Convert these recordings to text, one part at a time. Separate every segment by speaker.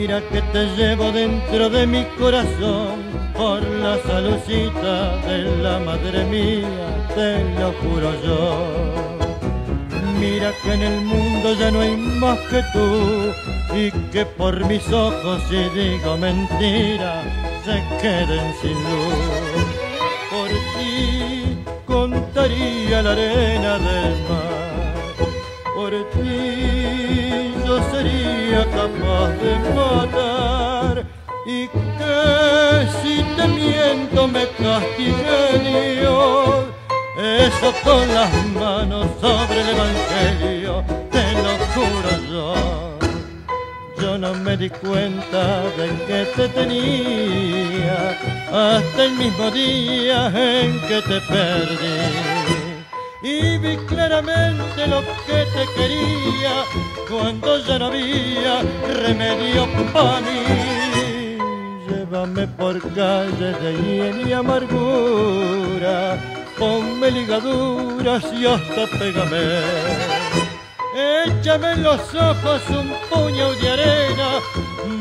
Speaker 1: Mira que te llevo dentro de mi corazón por la salucita de la madre mía, te lo juro yo. Mira que en el mundo ya no hay más que tú y que por mis ojos si digo mentira se queden sin luz. Por ti contaría la arena del mar, por ti sería capaz de matar y que si te miento me castigue Dios eso con las manos sobre el Evangelio, te lo juro yo. Yo no me di cuenta de que te tenía hasta el mismo día en que te perdí. Y vi claramente lo que te quería cuando ya no había remedio para mí. Llévame por calles de hiel y amargura ponme ligaduras y hasta pégame. Échame en los ojos un puño de arena,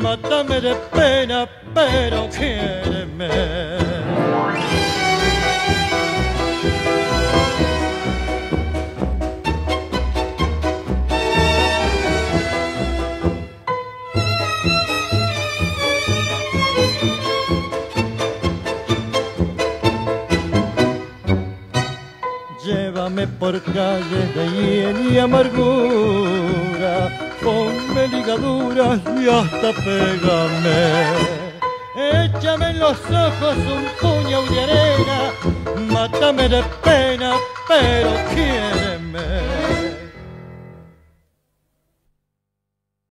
Speaker 1: mátame de pena, pero quiéreme. Llévame por calles de hiel y amargura, ponme ligaduras y hasta pégame. Échame en los ojos un puño de arena, mátame de pena, pero quiéreme.